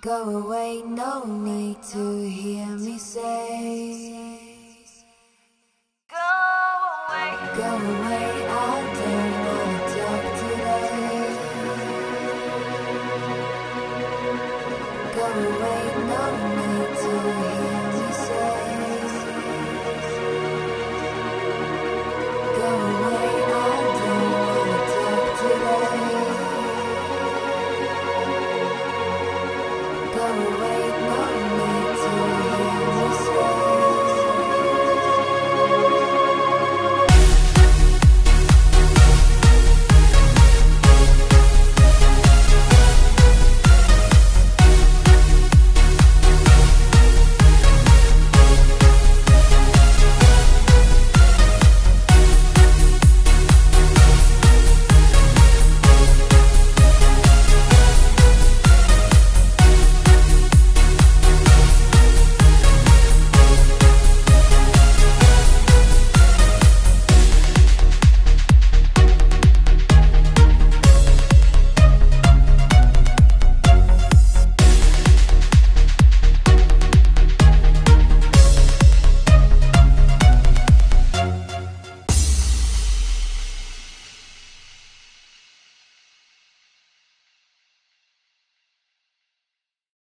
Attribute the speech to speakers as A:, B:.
A: Go away, no need to hear me say. Go away, go away, I don't wanna talk today. Go away.